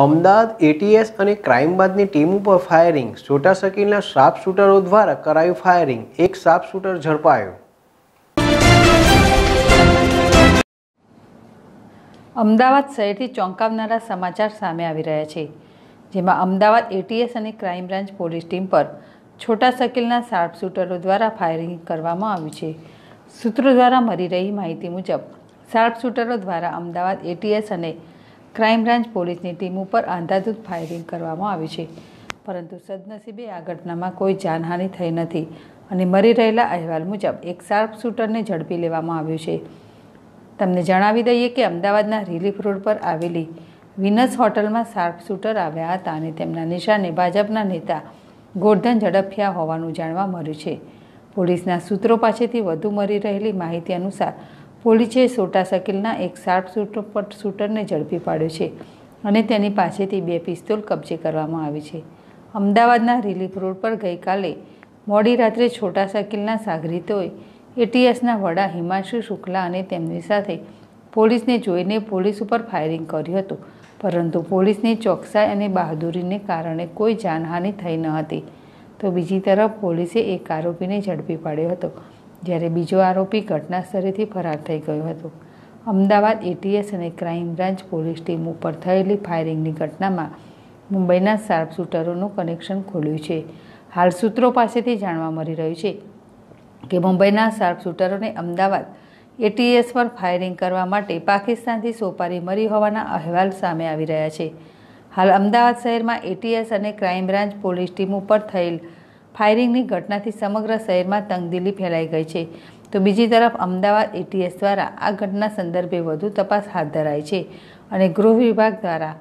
Ahmedabad ATS અને ક્રાઇમબાદની team ઉપર ફાયરિંગ. છોટા શકીલના શાર્પ શૂટરો દ્વારા કરાયું ફાયરિંગ. એક શાર્પ શૂટર ઝડપાયો. અમદાવાદ શહેરથી ચોંકાવનારા સમાચાર સામે આવી રહ્યા છે, જેમાં અમદાવાદ એટીએસ અને ક્રાઇમ બ્રાન્ચ પોલીસ ટીમ પર છોટા શકીલના શાર્પ શૂટરો દ્વારા ફાયરિંગ કરવામાં આવ્યું છે. સૂત્રો દ્વારા મળી રહી માહિતી મુજબ શાર્પ શૂટરો દ્વારા અમદાવાદ એટીએસ અને ક્રાઇમ બ્રાન્ચ પોલીસની ટીમ ઉપર આંધાધૂત ફાયરિંગ કરવામાં આવ્યું છે. પરંતુ સદનસીબે આ ઘટનામાં કોઈ જાનહાનિ થઈ નથી અને મરી રહેલા અહેવાલ મુજબ એક શાર્પ શૂટરને ઝડપી લેવામાં આવ્યું છે. તમને જણાવી દઈએ કે અમદાવાદના રિલીફ રોડ પર આવેલી વિનસ હોટલમાં શાર્પ શૂટર આવ્યા હતા અને તેમના નિશાને ભાજપના નેતા ગોરધન ઝડપિયા હોવાનું જાણવા મળ્યું છે. પોલીસના સૂત્રો પાસેથી વધુ મળી રહેલી માહિતી અનુસાર પોલીસે સોટા સકીલના એક શાર્પ શૂટર શૂટરને ઝડપી પાડ્યો છે અને તેની પાસેથી બે પિસ્તોલ કબજે કરવામાં આવી છે. અમદાવાદના રિલીફ રોડ પર ગઈકાલે મોડી રાત્રે છોટા સકીલના સાગરીતોએ એટીએસના વડા હિમાંશુ શુક્લા અને તેમની સાથે પોલીસને જોઈને પોલીસ ઉપર ફાયરિંગ કર્યું હતું. પરંતુ પોલીસની ચોકસાઈ અને બહાદુરીને કારણે કોઈ જાનહાનિ થઈ ન હતી. તો બીજી તરફ પોલીસે એક આરોપીને ઝડપી પાડ્યો હતો. જ્યારે બીજો આરોપી ઘટના સ્થળેથી ફરાર થઈ ગયો હતો. અમદાવાદ એટીએસ અને ક્રાઇમ બ્રાન્ચ પોલીસ ટીમ ઉપર થયેલી ફાયરિંગની ઘટનામાં મુંબઈના શાર્પ શૂટરોનું કનેક્શન ખોલ્યું છે. હાલ સૂત્રો પાસેથી જાણવા મળી રહ્યું છે કે મુંબઈના શાર્પ શૂટરોને અમદાવાદ એટીએસ પર ફાયરિંગ કરવા માટે પાકિસ્તાનથી સોપારી મળી હોવાના અહેવાલ સામે આવી રહ્યા છે. હાલ અમદાવાદ શહેરમાં એટીએસ અને ક્રાઇમ બ્રાન્ચ પોલીસ ટીમ ઉપર થયેલ ફાયરિંગની ઘટનાથી સમગ્ર શહેરમાં તંગદિલી ફેલાઈ ગઈ છે. તો બીજી તરફ અમદાવાદ એટીએસ દ્વારા આ ઘટના સંદર્ભે વધુ તપાસ હાથ ધરાઈ છે અને ગૃહ વિભાગ દ્વારા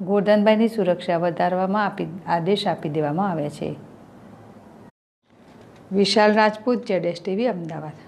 ગોરધનભાઈની સુરક્ષા વધારવામાં આપી, આદેશ આપી દેવામાં આવ્યા છે. વિશાલ રાજપૂત જેડેશ ટીવી અમદાવાદ.